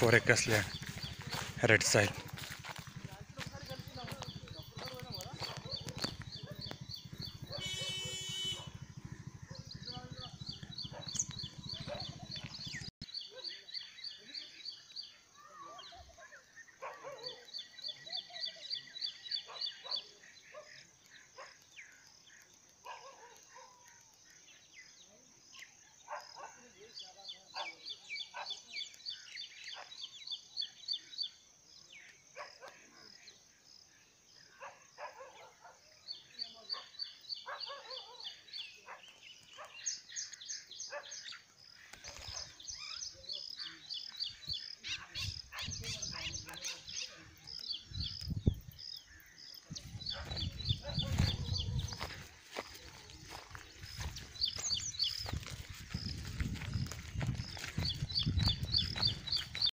four एकर्सल्या red side